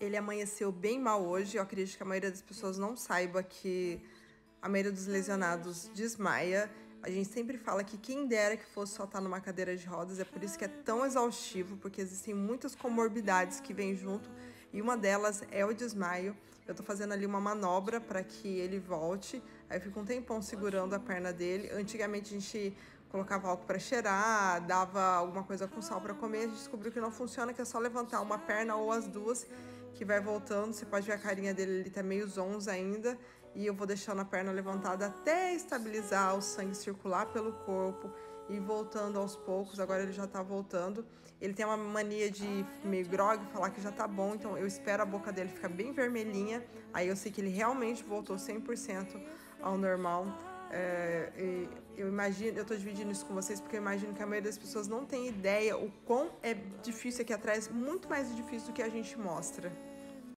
Ele amanheceu bem mal hoje. Eu acredito que a maioria das pessoas não saiba que a maioria dos lesionados desmaia. A gente sempre fala que quem dera que fosse só estar numa cadeira de rodas, é por isso que é tão exaustivo, porque existem muitas comorbidades que vêm junto e uma delas é o desmaio. Eu tô fazendo ali uma manobra para que ele volte, aí eu fico um tempão segurando a perna dele. Antigamente a gente colocava álcool para cheirar, dava alguma coisa com sal para comer, a gente descobriu que não funciona, que é só levantar uma perna ou as duas que vai voltando. Você pode ver a carinha dele, ele tá meio zonzo ainda. E eu vou deixando a perna levantada até estabilizar o sangue circular pelo corpo e voltando aos poucos. Agora ele já tá voltando. Ele tem uma mania de meio grog, falar que já tá bom, então eu espero a boca dele ficar bem vermelhinha. Aí eu sei que ele realmente voltou 100% ao normal. É, eu imagino, eu tô dividindo isso com vocês porque eu imagino que a maioria das pessoas não tem ideia o quão é difícil aqui atrás, muito mais difícil do que a gente mostra.